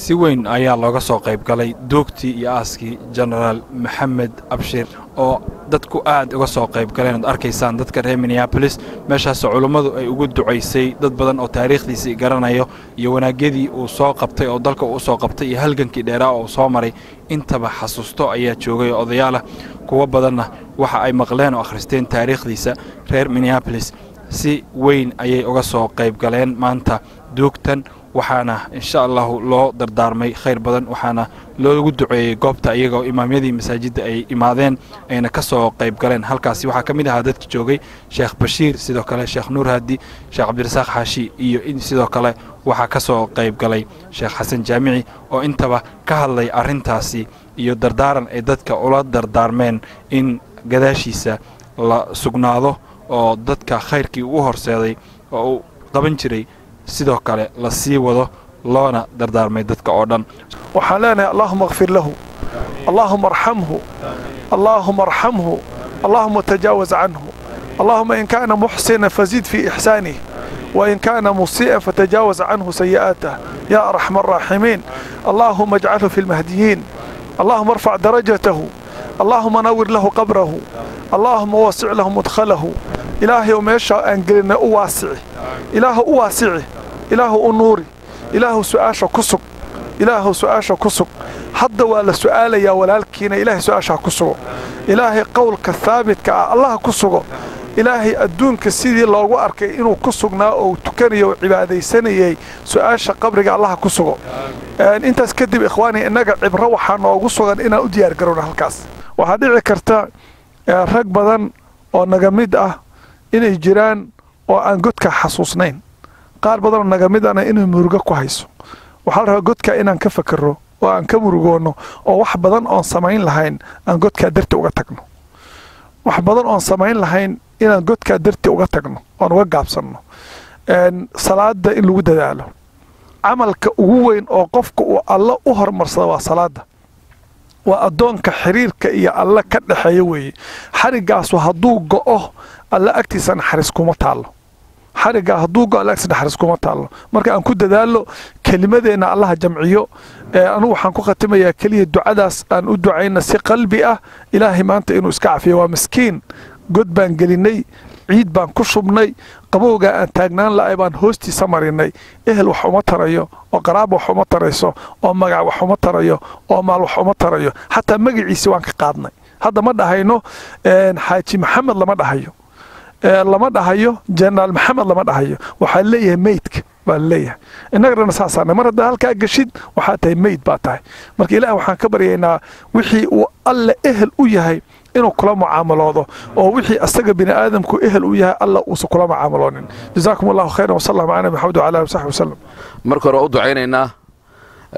si weyn ayaa looga soo qayb galay duugtii iyo aaskii jenaraal maxamed abshir oo dadku aad uga soo qayb galeen oad arkaysaan dadka reer minneabolis meeshaasoo culummadu ay ugu ducaysay dad badan oo taariikhdiisii garanayo iyo wanaagyadii uu soo qabtay oo dalka uu soo qabtay iyo halgankii dheeraa oo soo maray. Intaba xasuusto ayaa joogay oo odayaalah kuwo badanna waxa ay maqleen oo akhristeen taariikhdiisa reer minneabolis si weyn ayay uga soo qayb galeen maanta duugtan waxaana insha allahu loo dardaarmay khayr badan waxaana loogu duceeyey goobta iyagaoo imaamyadii masaajidda ay imaadeen ayna ka soo qayb galeen. Halkaasi waxaa ka mid ahaa dadki joogay sheekh bashiir sidoo kale sheekh nuur haadi sheekh cabdirasaaq xaashi iyo sidoo kale waxaa ka soo qayb galay sheekh xasan jaamici oo intaba ka hadlay arrintaasi iyo dardaaran ay dadka ula dardaarmeen in gadaashiisa la sugnaado oo dadka khayrkii u horseeday oo uu qaban jiray sidoo kale la sii wado loona dardaarmay dadka oo dhan. Waxaan leenahay allaahuma akfir lahu. Allaahuma arxamhu allaahuma arxamhu allaahuma tajaawaz canhu. Allaahuma in kaana muxsina fazid fii ixsaanih wain kaana musii'an fatajaawaz canhu sayi'aatah yaa arxama araaximiin allaahuma ajcalhu fi lmahdiyiin allaahuma arfac darajatahu allaahuma nawir lahu qabrahu. Allaahuma wasic lahu mudkhalahu. Ilaahay oo meesha aan gelinay u waasici ilaahu u waasici ilaahu u nuuri ilaahu su'aasha ku sug ilaahu su'aasha ku sug hadda waa la su'aalayaa walaalkiina ilaahay su'aasha ku sugo. Ilaahay qowlka haabitka ah allaha ku sugo. Ilaahay adduunka sidii loogu arkay inuu ku sugnaa oo tukanayo oo cibaadaysanayay su'aasha qabriga allaha ku sugo. Intaas kadib ikhwaani innaga cibro waxaa noogu sugan inaan u diyaargarowna halkaas waxaa dhici karta rag badan oo naga mid ah inay jiraan oo aan godka xasuusnayn. Qaar badanoo naga mid ana inay murugo ku hayso. Waxaa la rabaa godka inaan ka fakero oo aan ka murugoonno oo wax badan oon samayn lahayn aan godkaa darti uga tagno. Wax badan oon samayn lahayn inaan godkaa darti uga tagno oon uga gaabsanno. Salaada in lagu dadaalo. Camalka ugu weyn oo qofka uu alla u hormarsada waa salaada waa addoonka xiriirka iyo alle ka dhexeeya weeye. Xarigaasu hadduu go'o alle agtiisa naxariis kuma taallo. Xariggaa hadduu go'o alle agtiisa naxariis kuma taallo. Marka aan ku dadaalo kelimadeenna allaha jamciyo anugu waxaan ku khatimayaa keliya ducadaas aan u ducayna si qalbi ah. Ilaahay maanta inuu iska cafiyo waa miskiin. God baan gelinnay ciid baan ku shubnay qabowgaa aan taagnaan la'ay baan hoostiisa marinay ehel wax uma tarayo oo qaraab wax uma tarayso oo magac wax uma tarayo oo maal wax uma tarayo. Xataa magaciisi waan ka qaadnay. Hadda ma dhahayno xaaji maxamed lama dhahayo. Lama dhahayo jenaraal maxamed lama dhahayo. Waxaa leeyahay meydka baa la leeyahay innagana saasaana mar haddaa halkaa geshid waxaa tahay meyd baa tahay. Marka ilaah waxaan ka baryaynaa wixii uu alle ehel u yahay inuu kula mucaamaloodo oo wixii asaga bini aadamku ehel u yahay alla uusan kula mucaamaloonin jazaakum allahu khayran wasalla nabi maxamed wala ali wasaxbi wasalam marka hore waa u ducaynaynaa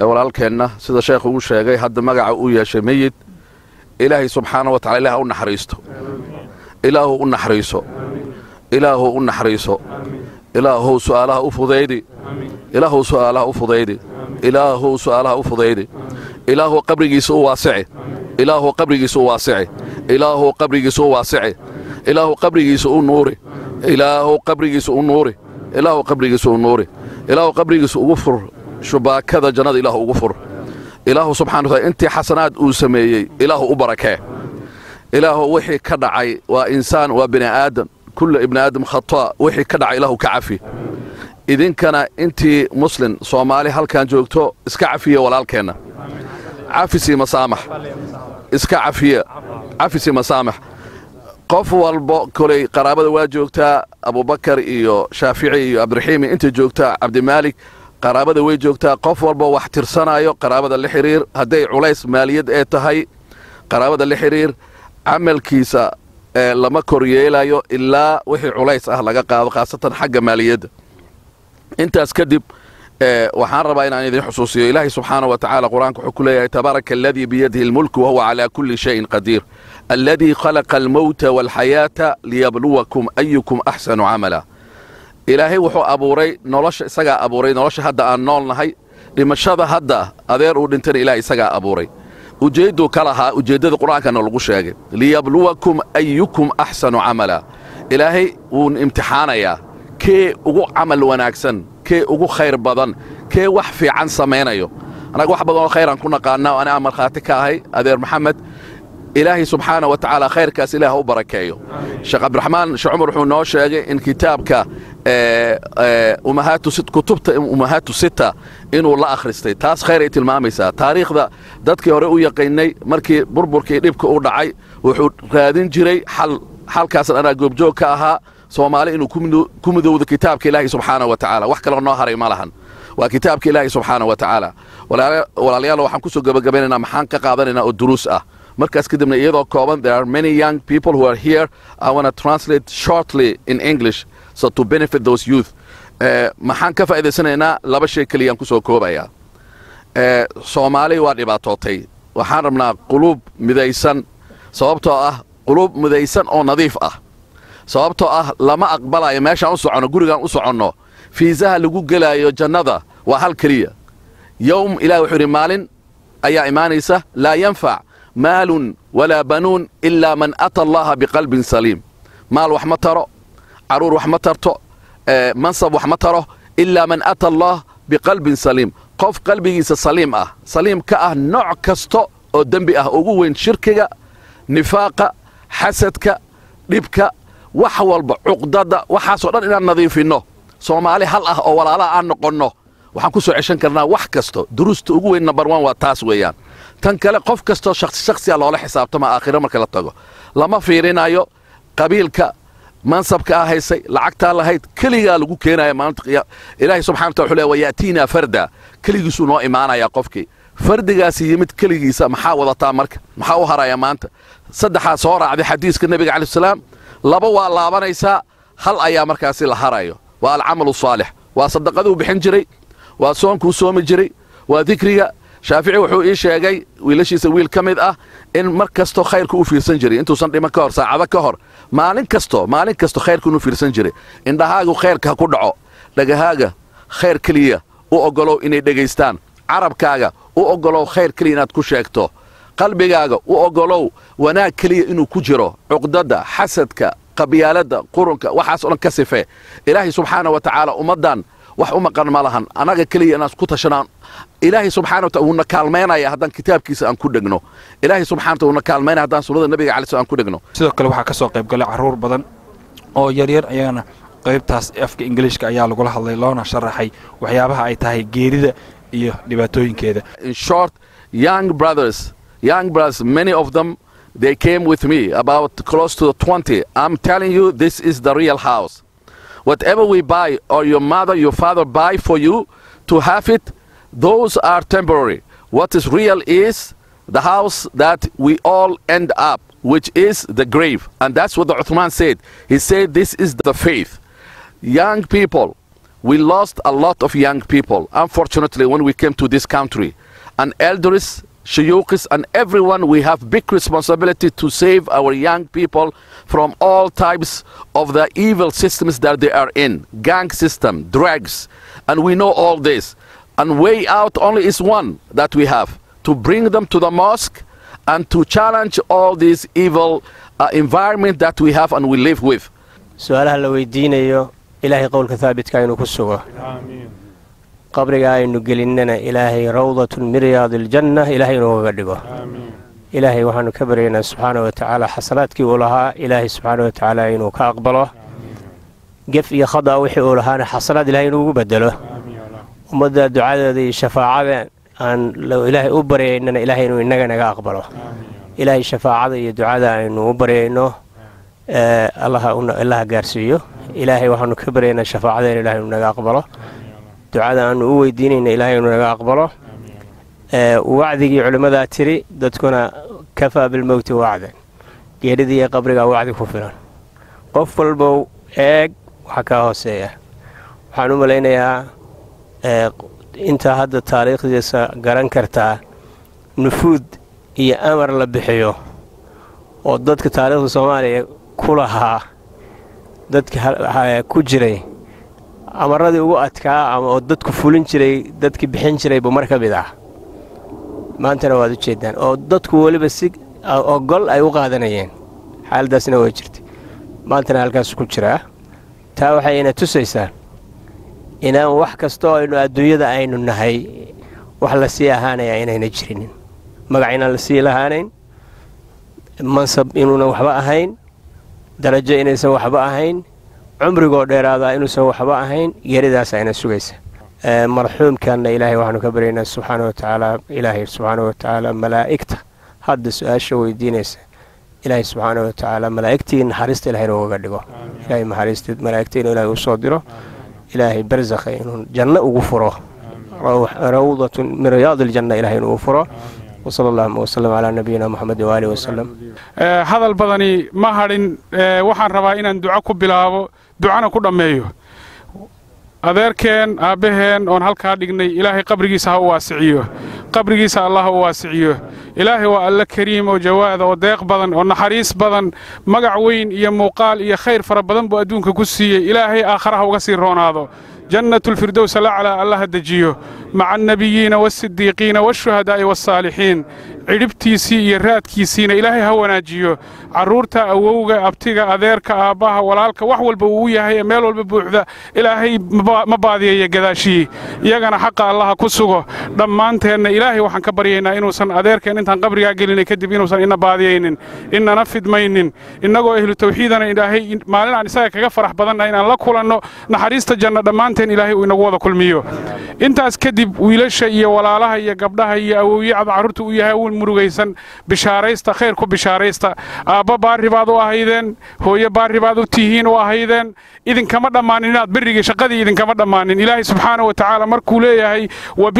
walaalkeenna sida sheekhu uu sheegay hadda magaca uu yeeshay meyid ilaahay subxaana wa tacala ilaah u naxariisto. Ilaahu u naxariiso. Ilaahu u naxariiso. Ilaahow su'aalaha u fudaydi ilaahow su'aalaha u fudaydi ilaahow su'aalaha u fudaydi ilaahow qabrigiisa u waasici qabrigiisa u waasici. Qabrigiisa u waasici. Ilaahow qabrigiisa u nuuri. Ilaahow qabrigiisa u nuuri. Ilaahow qabrigiisa u nuuri. Ilaahow qabrigiisa ugu fur. Shubaakada jannada ilaahu ugu fur. Ilaahu subxana wataala intii xasanaad uu sameeyey ilaahu u barakee ilaahu wixii ka dhacay waa insaan waa bini aadam kulla ibni aadam khataa wixii ka dhacay ilaahu ka cafi. Idinkana intii muslin soomaali halkan joogto iska cafiya walaalkeenna. Cafisi masaamax iska cafiya cafisi masaamax. Qof walbo koley qaraabada waa joogtaa abubakar iyo shaafici iyo cabdiraxiimi intay joogtaa cabdimaalik qaraabada way joogtaa. Qof walba wax tirsanayo qaraabada la xidhiir hadday culays maaliyad ee tahay qaraabada la xidhiir camalkiisa lama kor yeelayo ilaa wixii culays ah laga qaado khaasatan xagga maaliyadda. Intaas kadib waxaan rabaa inaan idin xusuusiyo. Ilaahay subxaana wa tacaala qur'aanka wuxuu ku leeyahay tabaaraka aladii biyadihi almulku wahuwa calaa kulli shayin qadiir. Aladii khalaqa almowta waalxayaata liyabluwakum ayukum axsanu camala. Ilaahay wuxuu abuuray nolosha isagaa abuuray nolosha hadda aan nool nahay dhimashada hadda adeer uu dhintana ilaah isagaa abuuray. Ujeedduu ka lahaa ujeeddada qur'aankana lagu sheegay. Liyabluwakum ayukum axsanu camala. Ilaahay wuun imtixaanayaa. Kee ugu camal wanaagsan kee ugu khayr badan kee wax fiican samaynayo. Annaga wax badan oo khayraan ku naqaana o anigaa markhaati ka ahay adeer maxamed ilaahay subxaana wa tacaala khayrkaas ilaah u barakeeyo. Sheekh cabdiraxmaan sheekh cumar wuxuu noo sheegay in kitaabka kutubta ummahaatu sita inuu la akhristay. Taas khayr ay tilmaamaysaa. Taariikhda dadkii hore u yaqiinay markii burburkii dhibka u dhacay wuxuu raadin jiray xal xalkaasna anaa goobjoog ka ahaa soomaali inuu ku midowdo kitaabka ilaahay subxaana wa tacaala wax kaloo noo haray ma lahan. Waa kitaabka ilaahay subxaana wa tacaala walaalayaal waxaan ku soo gabagabaynaynaa maxaan ka qaadanaynaa oo duruus ah. Markaas kadibna iyadoo kooban there are many young people who are here. I want to translate shortly in english so to benefit those youth. Maxaan ka faa'idaysanaynaa laba shay keliyaan ku soo koobayaa. Soomaali waa dhibaatootay. Waxaan rabnaa quluub midaysan sababtoo ah quluub midaysan oo nadiif ah sababtoo ah lama aqbalayo meeshaan u soconno gurigaan u soconno fiisaha lagu gelaayo jannada waa hal keliya. Yowm ilahi wuxuu yidhi maalin ayaa imaanaysa laa yanfac maalun walaa banuun ilaa man ata allaha biqalbin saliim. Maal wax ma taro carruur wax ma tarto mansab wax ma taro ilaa man ata allah biqalbin saliim. Qof qalbigiisa saliim ah saliim ka ah nooc kasta oo dembi ah ugu weyn shirkiga nifaaqa xasadka dhibka wax walba cuqdada waxaasoo dhan inaan nadiifinno soomaali hal ah oo walaalaha aan noqonno. Waxaan ku soo ceshan karnaa wax kasto. Duruusta ugu weyn one waa taas weeyaan. Tan kale qof kastoo shakhsi shakhsiya loola xisaabtama aakhiro marka la tago. Lama fiirinayo qabiilka mansabka ah haysay lacagtaa lahayd keligaa lagu keenaya maalinta ilaahay subxana wuxuu leeya wayaatiinaa farda. Keligiisuu noo imaanayaa qofkii. Fardigaasi yimid keligiisa maxaa wadataa marka? Maxaa u haraya maanta? Saddexaa soo raacday xadiiska nebiga calaih salaam laba waa laabanaysaa hal ayaa markaasi la harayo. Waa alcamalu saalix. Waa sadaqaduu bixin jiray waa soonkuu soomi jiray waa dikriga. Shaafici wuxuu ii sheegay wiilashiisa wiil ka mid ah in mar kasto khayrku u fiirsan jiray. Intuusan dhiman ka hor saacado ka hor maalin kasto maalin kasto khayrku inuu fiirsan jiray. Indhahaagu khayrka ha ku dhaco. Dhagahaaga khayr keliya u oggolow inay dhegaystaan. Carabkaaga u oggolow khayr keliya inaad ku sheegto qalbigaaga u oggolow wanaag keliya inuu ku jiro cuqdadda xasadka qabyaaladda qurunka waxaas o dhan ka sifee ilaahay subxaana wa tacaala ummaddan wax u maqan ma lahan. Annaga keliya inaan isku tashanaan ilaahay subxana wataala wuuna kaalmaynaya haddaan kitaabkiisa aan ku dhegno. Ilaahay subxana wataala wuuna kaalmaynaya haddaan sunnada nabiga calai slam aan ku dhegno. Sidoo kale waxaa ka soo qayb galay carruur badan oo yaryar ayagana qaybtaas afka ingiliishka ayaa lagula hadlay loona sharaxay waxyaabaha ay tahay geerida iyo dhibaatooyinkeeda. In short young brothers many of them they came with me about close to 20 i'm telling you this is the real house. Whatever we buy or your mother your father buy for you to have it those are temporary. What is real is the house that we all end up which is the grave. And that's what the Uthman said. He said this is the faith. Young people we lost a lot of young people. Unfortunately when we came to this country and elders shuyukhs and everyone we have big responsibility to save our young people from all types of the evil systems that they are in. Gang system drugs and we know all this. And way out only is one that we have to bring them to the mosque and to challenge all this evil uh, environment that we have and we live with. su-aalaha la weydiinayo ilaahay qowlka haabitka inuu ku sugo qabriga aynu gelinnana ilaahay rawdatun min riyaadi aljanna ilaahay inuugaga dhigo. Ilaahay waxaanu ka baryaynaa subxaana wa tacaala xasanaadkii uu lahaa ilaahay subxaana wa tacaala inuu ka aqbalo. Gef iyo khada wixii uu lahaana xasanaad ilahay inuugu bedelo ummadda ducadeeda iyo shafaacada aan ilaahay u baryaynana ilaahay inuu innaga naga aqbalo. Ilaahay shafaacada iyo ducada aynu u baryayno allaha gaarsiiyo. Ilaahay waxaanu ka baryaynaa shafaacadeena ilahay inuu naga aqbalo ducada aanu u weydiinayna ilaahay inuu naga aqbalo. Wacdigii culimmadaa tiri dadkuna kafaa bilmowti wacdan. Geeridii iyo qabrigaa wacdi ku filan. Qof walbow eeg waxa kaa hooseeya. Waxaan u malaynayaa intaa hadda taariikhdiisa garan kartaa nufuud iyo amar la bixiyo oo dadka taariikhda soomaaliya ku lahaa dadka ku jiray amaradii ugu adkaa ama oo dadku fulin jiray dadkii bixin jirayba mar ka mid ah. Maantana waad u jeedaan oo dadku weliba si ogol ay u qaadanayeen. Xaaladaasna way jirtay. Maantana halkaas ku jiraa taa waxay ina tusaysaa inaan wax kasta oo aynu adduunyada aynu nahay wax la sii ahaanayaa inayna jirinin. Magac inaan la sii lahaanayn mansab inuunan waxba ahayn darajo inaysan waxba ahayn cumrigoo dheeraadaa inuusan waxba ahayn yaradaasayna sugaysa. Marxuumkanna ilaahay waxaanu ka baryaynaa subxaana watacaala ilaahay subxaana watacaala malaa'igta. Hadda su'aasha weydiinaysa ilaahay subxaana watacaala malaa'igtii naxariista ilahay noogaga dhigo. Ilaahay naxariista malaa'igta inuu ilaahay u soo diro. Ilaahay barzakha inuu janno ugu furo. Rawdatun min riyaadi ljanna ilahay inuu furo. Wsala allahuma wsalam calaa nabiyina moxamedin waaalih wasalam hadal badani ma hadhin waxaan rabaa inaan duco ku bilaabo ducana ku dhammeeyo. Adeerkeen aabbaheen oon halkaa dhignay ilaahay qabrigiisa ha u waasiciyo. Qabrigiisa allah ha u waasiciyo. Ilaahay waa alle kariim oo jawaada oo deeq badan oo naxariis badan magac weyn iyo muuqaal iyo khayr fara badan buu adduunka ku siiyey. Ilaahay aakharaha uga sii roonaado jannat alfirdows alaclaa allaha dejiyo maca annebiyiina waasidiiqiina waashuhadaa'i waasaalixiin cidhibtiisii iyo raadkiisiina ilaahay ha wanaajiyo carruurta awowga abtiga adeerka aabbaha walaalka wax walba uu yahay ee meel walba buuxda ilaahay ma baadiyeeya gadaashii iyagana xaqa allaha ku sugo dhammaanteenna ilaahay waxaan ka baryaynaa inuusan adeerkeen intaan qabrigaa gelinay kadib inuusan ina baadiyaynin inana fidmaynin. Innagoo ehlu tawxiidana ilaahay maalin aan isaga kaga farax badannahay inaan la kulanno naxariista janno dhammaanteen ilaahay uu inagu wada kulmiyo. Intaas kadib wiilasha iyo walaalaha iyo gabdhaha iyo awowyacda carruurta u yahay murugaysan bishaaraysta khayr ku bishaaraysta. Aabba baarri u ahaydeen hooyo baarri u tihiin u ahaydeen idinkama dhammaanin inaad berrigii shaqadii idinkama dhammaanin ilaahay subxaana wa tacaala markuu leeyahay wa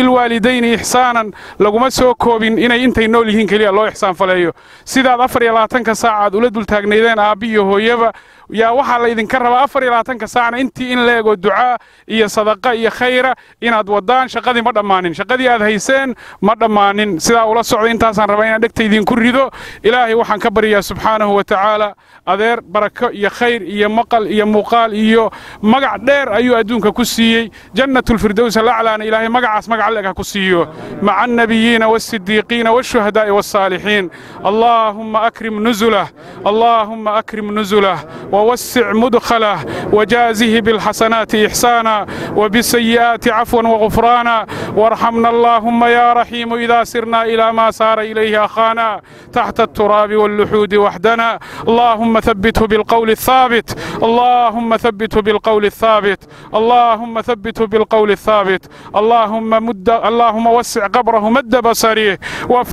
bilwaalidayni ixsaanan laguma soo koobin inay intay nool yihiin keliya loo ixsaan faleeyo. Sidaad afar iyo labaatanka saac aad ula dultaagnaydeen aabbi iyo hooyaba yaa waxaa la idinka rabaa afar iyo labaatanka saacna intii in la ego ducaa iyo sadaqa iyo khayra inaad wadaan shaqadii ma dhammaanin. Shaqadii aad hayseen ma dhammaanin. Sidaa ula socda intaasaan rabaa inaan dhegta idinku rido. Ilaahay waxaan ka baryaa subxaanahu wa tacaala. Adeer barako iyo khayr iyo maqal iyo muuqaal iyo magac dheer ayuu adduunka ku siiyey. Jannatulfirdows alaclaana ilaahay magacaas magac leg ha ku siiyo. Maca annabiyiina waasidiiqiina waashuhadaa'i waassaalixiin allaahumma akrim nuzulah. Allaahumma akrim nuzulah ووسع مدخله وجازه بالحسنات إحسانا وبالسيئات عفوا وغفرانا. وارحمنا اللهم يا رحيم إذا سرنا إلى ما سار إليه أخانا تحت التراب واللحود وحدنا. اللهم ثبته بالقول الثابت. اللهم ثبته بالقول الثابت. اللهم ثبته بالقول الثابت. اللهم مد اللهم وسع قبره مد بصره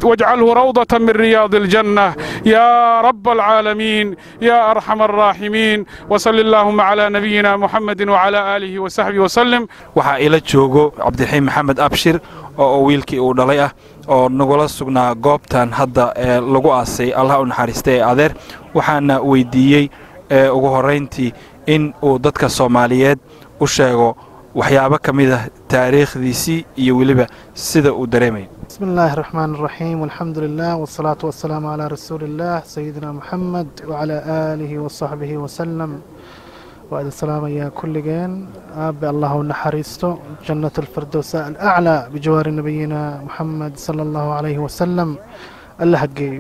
واجعله روضة من رياض الجنة. يا رب العالمين. يا أرحم الراحمين. muslimiin wsal allaahuma calaa nabiyina muxamedi wacalaa aalihi wasaxbihi wasalim waxaa ila joogo cabdiraxiim maxamed abshir oo wiilkii uu dhalay ah oo nagula sugnaa goobtan hadda ee lagu aasay allaha u naxariista ee adeer waxaana weyddiiyey ugu horrayntii in uu dadka soomaaliyeed u sheego waxyaabo ka mid ah taariikhdiisii iyo weliba sida uu dareemaya بسم الله الرحمن الرحيم والحمد لله والصلاة والسلام على رسول الله سيدنا محمد وعلى آله وصحبه وسلم وعلى السلام يا كل جين أب الله نحرسته جنة الفردوس الأعلى بجوار نبينا محمد صلى الله عليه وسلم الله حقي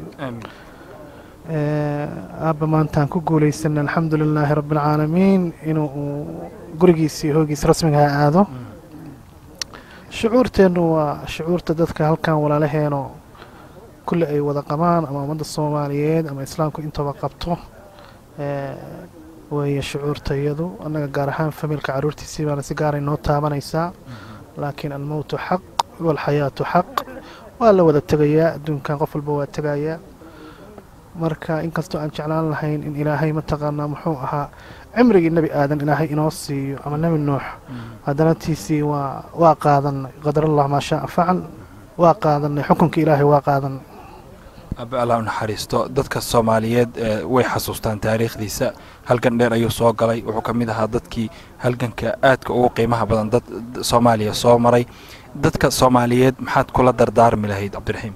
أب ما أنت كقولي سنة الحمد لله رب العالمين إنه قرقيسي هوجيس رسمي هذا shucuurteennu waa shucuurta dadka halkan walaalaheenoo kulli ay wada qabaan ama ummadda soomaaliyeed ama islaamku intaba qabto weeye shucuurta iyadu annaga gaar ahaan familka carruurtiisii baana si gaaray noo taabanaysaa. Laakiin almowtu xaq walxayaatu xaq waa la wada tegayaa adduunkan qof walba waa tegayaa marka inkastoo aan jeclaan lahayn in ilaahay mataqaanaa muxuu ahaa cimrigii nebi aadan ilaahay inoo siiyo ama nebi nuux. Haddana tiisii waa waa qaadanay qadar allah maa shaa facal waa qaadanay xukunka ilaahay waa qaadanay abe allah u naxariisto dadka soomaaliyeed way xasuustaan taariikhdiisa. Halgan dheer ayuu soo galay wuxuu ka mid ahaa dadkii halganka aadka ugu qiimaha badan dad soomaaliya soo maray. Dadka soomaaliyeed maxaad kula dardaarmi lahayd cabdiraxiim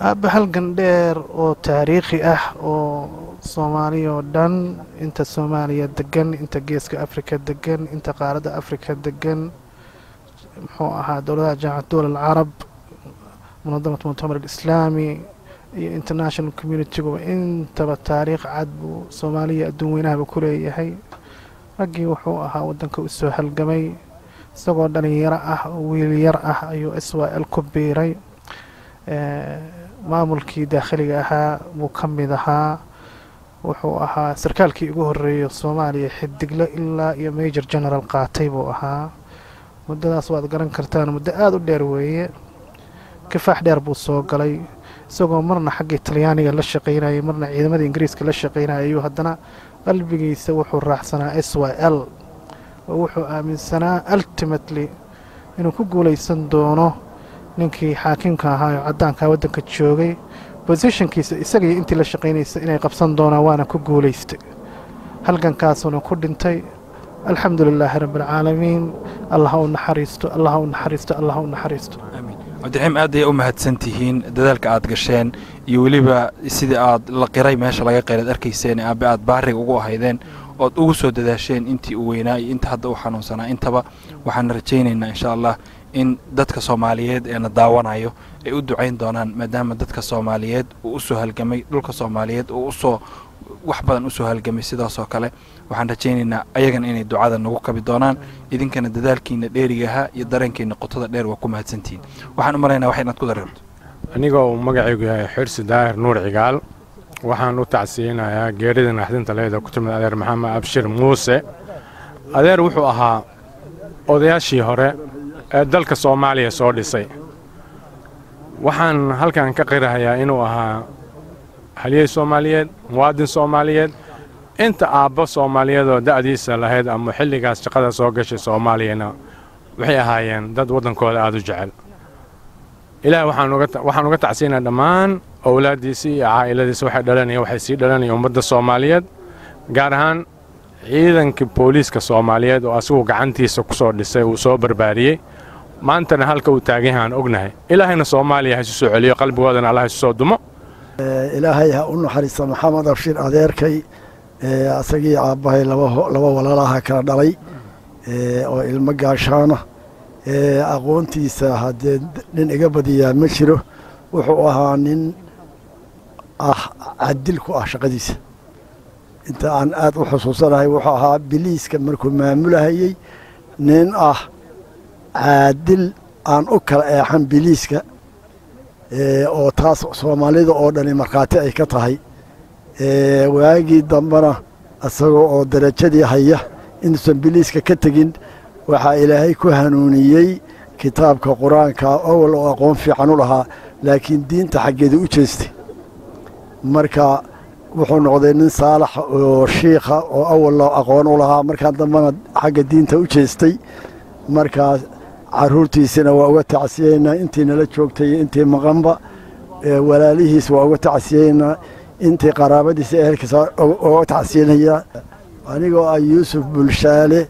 aaba halgan dheer oo taariikhi ah oo soomaaliya oo dhan inta soomaaliya degan inta geeska afrika degan inta qaaradda afrika degan muxuu ahaa dowladaha jaamacad dowla alcarab munadamat muctamar alislaami iyo international communitiguba intaba taariikh cad buu soomaaliya adduun weynahaba ku leeyahay. Raggii wuxuu ahaa waddanka u soo halgamay isagoo dhalinyaro ah oo wiil yar ah ayuu s y l ku biiray maamulkii daakhiliga ahaa buu ka mid ahaa wuxuu ahaa sarkaalkii ugu horreeyay soomaaliya xidigle ilaa iyo major general qaatay buu ahaa. Muddadaas waad garan kartaan muddo aada u dheer weeye. Kifaax dheer buu soo galay isagoo marna xagga talyaaniga la shaqaynayay marna ciidamada ingiriiska la shaqaynayay ayuu haddana qalbigiisa wuxuu raacsanaa s y l oo wuxuu aaminsanaa ultimately inuu ku guulaysan doono ninkii xaakimka ahaa oo caddaankaa waddanka joogay bosishonkiisa isagaiyo intii la shaqaynaysa inay qabsan doonaan waana ku guulaystay halgankaasuna ku dhintay alxamdu lilaahi rabbialcaalamiin allah ha u naxariisto allah ha u naxariisto allah ha u naxariisto. Cabdiraxiim aad ayay u mahadsan tihiin dadaalka aad gasheen iyo weliba sidii aad la qiray meesha laga qiraad arkayseen aabe aad baariga ugu ahaydeen ood ugu soo dadaasheen intii uu weynaa iyo inta hadda u xanuunsanaa. Intaba waxaan rajaynaynaa insha allah in dadka soomaaliyeed ee na daawanayo ay u ducayn doonaan maadaama dadka soomaaliyeed uu u soo halgamay dhulka soomaaliyeed uu u soo wax badan u soo halgamay sidaasoo kale waxaan rajaynaynaa ayagan inay ducada nagu kabi doonaan idinkana dadaalkiina dheerigahaa iyo dareenkiina qotada dheer waa ku mahadsantihiin waxaan u malaynaa wax inaad ku dareerto anigoo magacaygu yahay xirsi daahir nuur cigaal waxaan u tacsiyeynayaa geerida naxdinta leeda ku timid adeer maxamed abshir muuse. Adeer wuxuu ahaa odayaashii hore ee dalka soomaaliya soo dhisay. Waxaan halkan ka qirahayaa inuu ahaa haliyey soomaaliyeed muwaadin soomaaliyeed. Inta aabbo soomaaliyeed oo da'diisa lahayd ama xilligaas shaqada soo gashay soomaaliyana waxay ahaayeen dad waddankooda aada u jecel. Ilaah waxaan uga tacsiinaa dhammaan owlaaddiisii iyo caa'iladiisa. Waxay dhalanaya waxay sii dhalanaya ummadda soomaaliyeed gaar ahaan ciidankii booliiska soomaaliyeed oo asigu gacantiisa ku soo dhisay uu soo barbaariyey maantana halka uu taagan yahay ognahay. Ilaahayna soomaaliya ha isu soo celiyo qalbigoodana allah isu soo dumo. Ilaahay ha u naxariista maxamed abshir adeerkay. Asagii aabbahay laba walaalaha kala dhalay oo ilmo gaashaana aqoontiisa haddee nin iga badiyaa ma jiro wuxuu ahaa nin ah cadil ku ah shaqadiisa. Inta aan aad u xusuusanahay wuxuu ahaa biliiska markuu maamulahayey nin ah caadil aan u kala eexan biliiska oo taas soomaalida oo dhani markhaati ay ka tahay. Waagii dambena isagoo oo darajadii haya inuusan biliiska ka tegin waxaa ilaahay ku hanuuniyey kitaabka qur'aanka awal oo aqoon fiican u lahaa laakiin diinta xaggeeda u jeestay. Marka wuxuu noqday nin saalax oo shiikha oo awal aqoon u lahaa markaa dambena xagga diinta u jeestay. Markaas caruurtiisina waa uga tacsiyeynaa intii nala joogtay intii maqanba walaalihiis waa uga tacsiyeynaa intii qaraabadiisa ehelkiis uga tacsiyeynayaa anigoo ah yuusuf bulshaale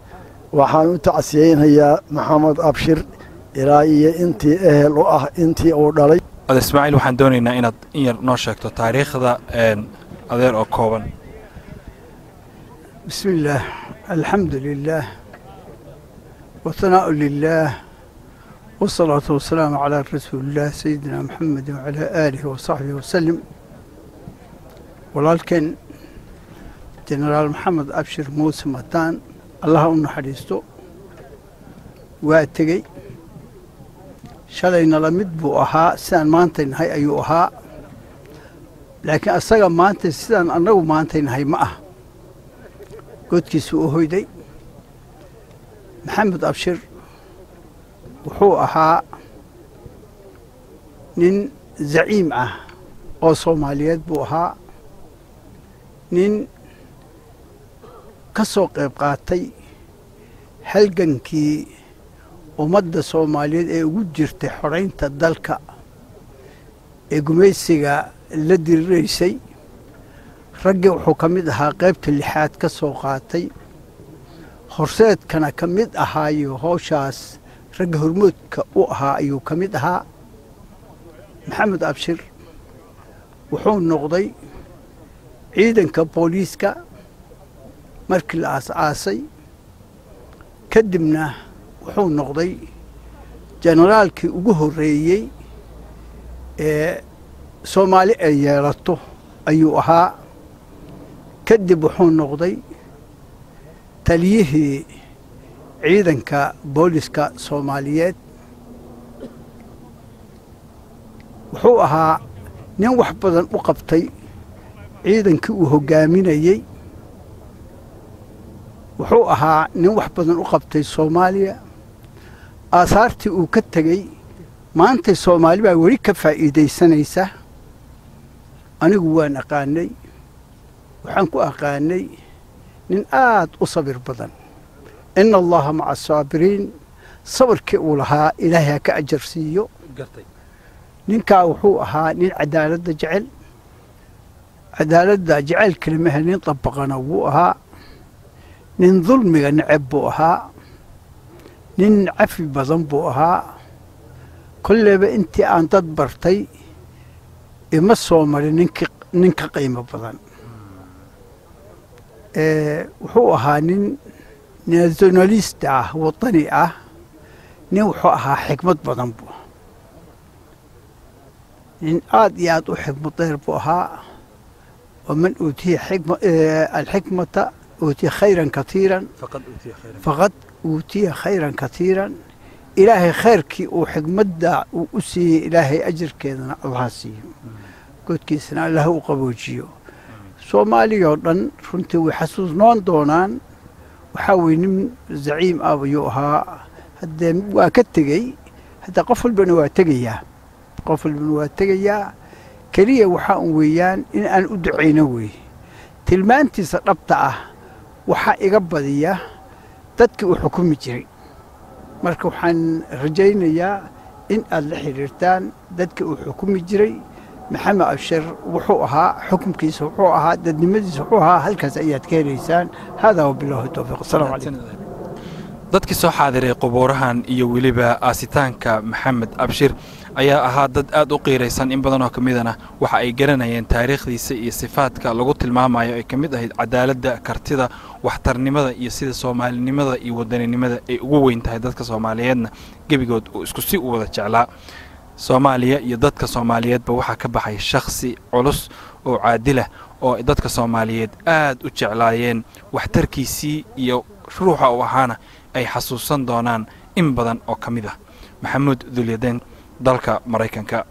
waxaan u tacsiyeynayaa maxamed abshir ilaa iyo intii ehel u ah intii uu dhalay. Ad ismaaciil waxaan doonaynaa inaad in yar noo sheegto taariikhda adeer oo kooban. Bismi alxamdu lilaah wahanaaءu lilaah والصلاة والسلام على رسول الله سيدنا محمد وعلى آله وصحبه وسلم walaalkeen jenaraal maxamed abshir muuse mataan allaha u naxariisto waa tegey shalayna la mid buu ahaa sidaan maantay nahay ayuu ahaa laakiin asaga maanta sidaan annagu maantay nahay ma ah godkiisuu u hoyday maxamed abshir wuxuu ahaa nin zaciim ah oo soomaaliyeed buu ahaa. Nin ka soo qayb qaatay halgankii ummadda soomaaliyeed ee ugu jirtay xoraynta dalka ee gumaysiga la diriraysay raggii wuxuu ka mid ahaa qaybta lixaad ka soo qaatay. Horseedkana ka mid ahaayo howshaas ragga hormoodka u ahaa ayuu ka mid ahaa. Maxamed abshir wuxuu noqday ciidanka booliiska markii la aas-aasay kadibna wuxuu noqday jenaraalkii ugu horreeyey ee soomaali ay yeelato ayuu ahaa. Kadib wuxuu noqday taliyihii ciidanka booliska soomaaliyeed. Wuxuu ahaa nin wax badan u qabtay ciidankii uu hoggaaminayey wuxuu ahaa nin wax badan u qabtay soomaaliya. Aasaartii uu ka tegey maantay soomaali baa weli ka faa'iidaysanaysa. Anigu waan aqaanay waxaan ku aqaanay nin aad u sabir badan ina allaha maca asaabiriin sabirkii uu lahaa ilaahay ha ka ajar siiyo ninkaa wuxuu ahaa nin cadaaladda jecel cadaaladda jecel kelimaha nin dabaqana wuu ahaa nin dulmiga neceb buu ahaa nin cafi badan buu ahaa kolleyba intii aan dad bartay ima soo marin ninki nin ka qiimo badan wuxuu ahaa nin nationalist ah wadani ah nin wuxuu ahaa xikmad badan buu. Nin aad iyo aad u xikmad dheer buu ahaa waman uutiya alxikmata uutiya khayran katiiran. Faqad uutiya khayran. Katiiran. Ilaahay khayrkii uu xikmadda uu u siiyey ilaahay ajarkeedana allaha siiyo godkiisana allah u qaboojiyo. Soomaaliyao dhan runtii way xasuusnoon doonaan waxaa weye nin zaciim ah ayuu ahaa. Haddee waa ka tegey. Haddee qof walbana waa tegayaa. Qof walbana waa tegayaa. Keliya waxaa un weeyaan in aan u ducayno weeye. Tilmaantiisa dhabta ah waxaa iga badiya dadkii uu xukumi jiray. Marka waxaan rajaynayaa in aad la xidhiirtaan dadkii uu xukumi jiray maxamed abshir wuxuu ahaa xukunkiisa wuxuu ahaa dadnimadiisa wuxuu ahaa halkaas ayaad ka helaysaan. Haadaa wabilaahi towfiiq asalamu calaykum. dadkii soo xaadiray qubuurahan iyo weliba aasitaanka maxamed abshir ayaa ahaa dad aad u qiiraysan. In badanoo ka midana waxa ay garanayeen taariikhdiisa iyo sifaadka lagu tilmaamayo ay ka mid ahayd cadaaladda kartida waxtarnimada iyo sida soomaalinimada iyo wadaninimada ay ugu weyn tahay dadka soomaaliyeedna. Gebigood uu isku si u wada jeclaa soomaaliya iyo dadka soomaaliyeedba waxaa ka baxay shakhsi culus oo caadilah oo dadka soomaaliyeed aad u jeclaayeen. Waxtarkiisii iyo ruuxa uu ahaana ay xasuusan doonaan in badan oo ka mid ah. Maxamuud dulyadeen dalka maraykanka